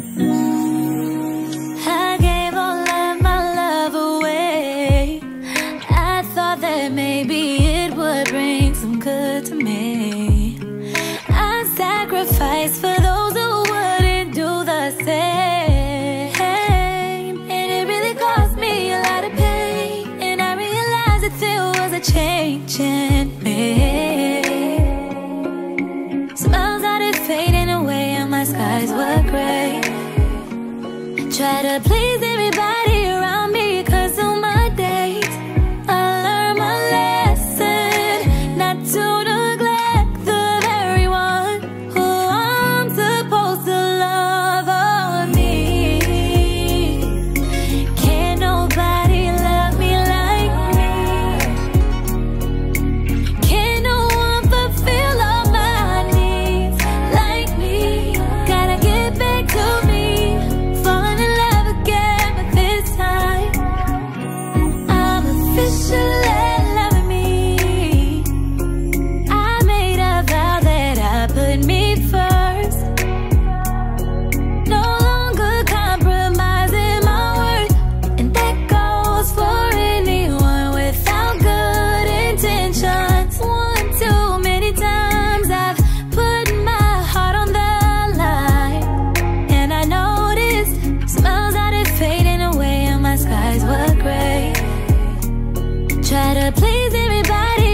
I gave all of my love away I thought that maybe it would bring some good to me. Try to play Try to please everybody.